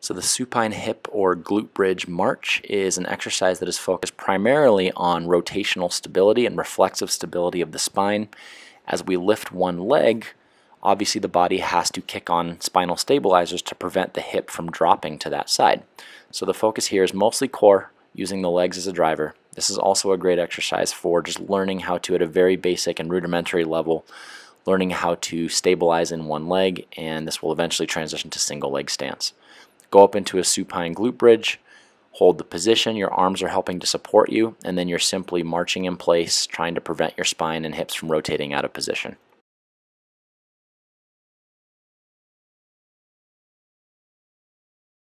So the supine hip or glute bridge march is an exercise that is focused primarily on rotational stability and reflexive stability of the spine. As we lift one leg, obviously the body has to kick on spinal stabilizers to prevent the hip from dropping to that side. So the focus here is mostly core, using the legs as a driver. This is also a great exercise for just learning how to, at a very basic and rudimentary level, learning how to stabilize in one leg, and this will eventually transition to single leg stance. Go up into a supine glute bridge, hold the position, your arms are helping to support you, and then you're simply marching in place, trying to prevent your spine and hips from rotating out of position.